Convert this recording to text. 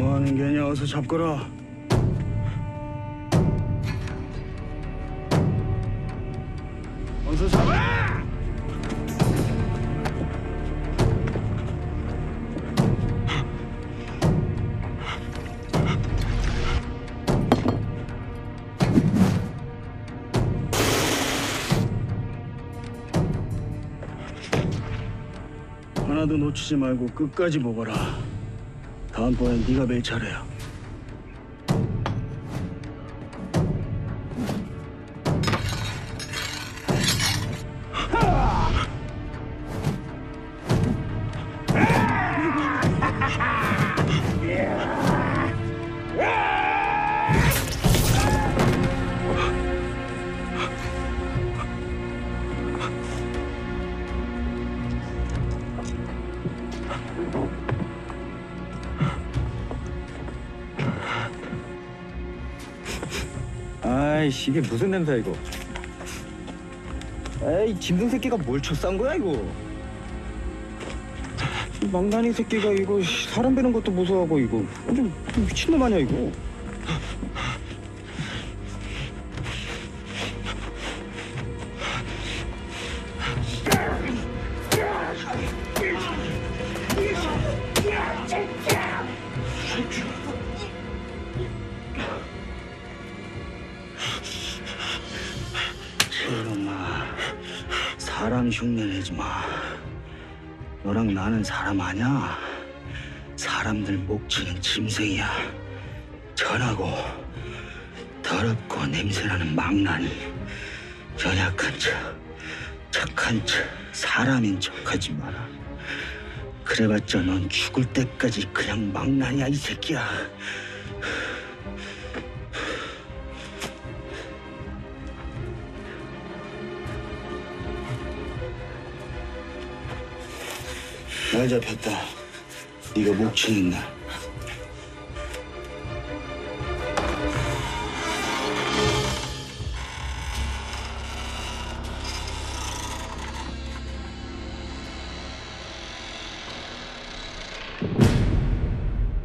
뭐 하는 게냐 어서 잡거라. 어서 잡아 하나도 놓치지 말고 끝까지 보거라 다음번엔 네가 뵐 차례야 아이씨 이게 무슨 냄새야 이거? 에이 짐승 새끼가 뭘 쳐싼 거야 이거? 이 망나니 새끼가 이거 씨, 사람 베는 것도 무서워하고 이거. 완전 미친놈 아니야 이거 사람 흉내 내지 마. 너랑 나는 사람 아냐 사람들 목치는 짐승이야. 전하고 더럽고 냄새나는 망나니 연약한 척 착한 척 사람인 척하지 마라. 그래봤자 넌 죽을 때까지 그냥 망나니야 이 새끼야 날 잡혔다. 네가 목치는 날